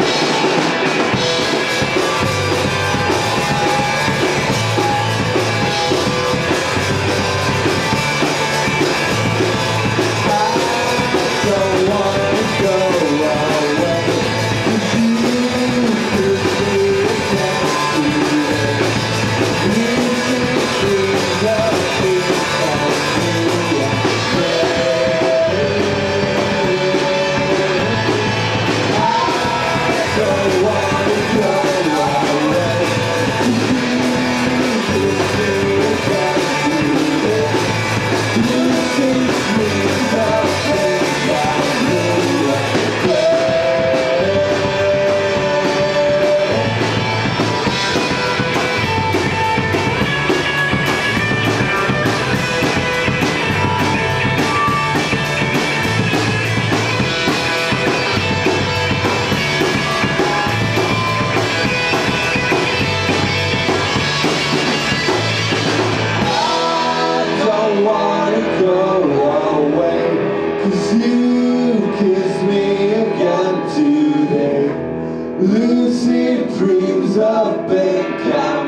Yeah. Lucid dreams of becoming